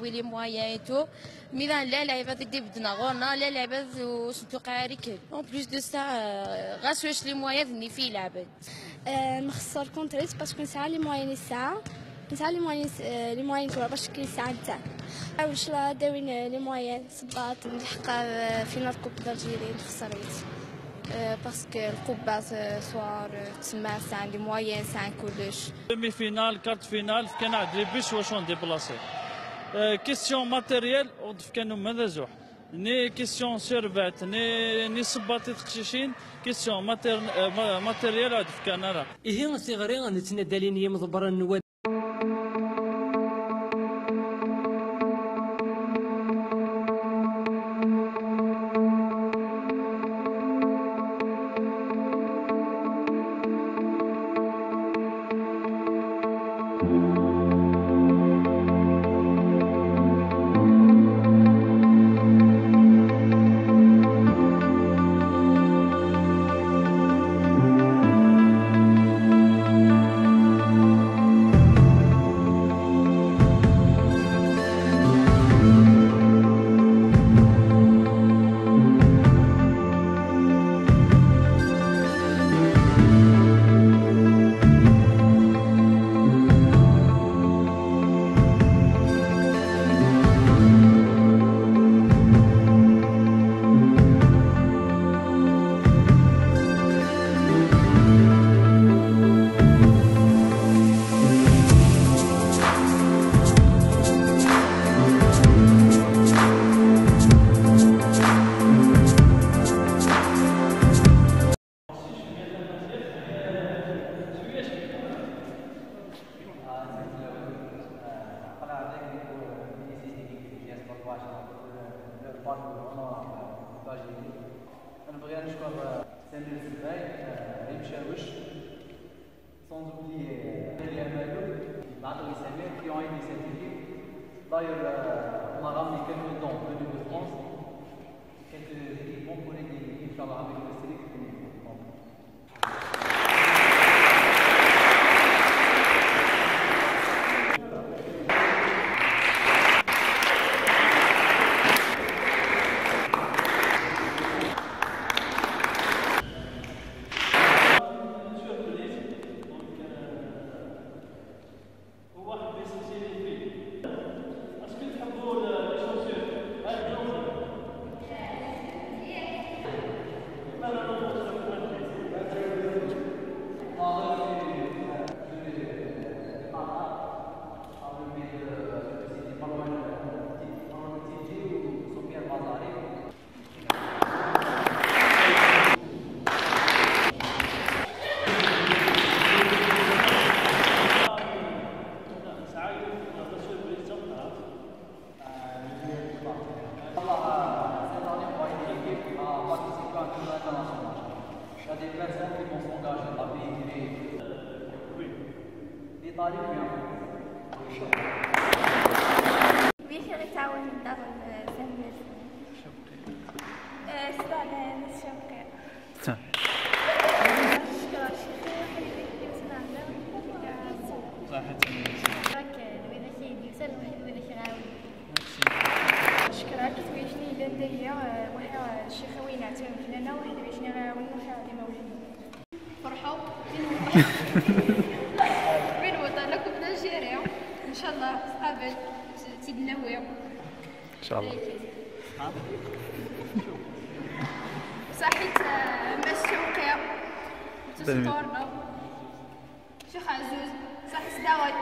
ويلي مويا تو ميدان لا لعبة دي بدنا غورنا لا لعبة وصندوق عاري كل اون بليس دو سا غاس واش لي مويا ذني فيه نخسر كونتريت باسكو نسعى لي مويا نسعى نسعى لي موين لي موين كره باش كي الساعة تاعنا واش لا داوين لي موين صباط نلحق فينال كوب دالجيري خسريت باسكو القبة سوار تسمى ساعة لي موين ساعة كلش ديمي فينال كارت فينال كان عندي بيش واش ديبلاسي. كيستيون ماتيريال كانوا ماذا زوح ني كيستيون سيرفات ني ني صباطي تقشيشين كيستيون ماتيريال عاد كان راه إيه صغري نتنادى لين يمضبر النواد نبغي نشكر سامي الزباي ريم شاوش sans oublier Elia Malou, Marco Issamir, qui ont été certifiés. D'ailleurs, on a ramené quelques dons venus de France, quelques équipements pour aider Inch'Allah avec le فرحوا شاء الله. صحيت آه، مس شوقية سطورنا شيخ عزوز صحيت سداوي.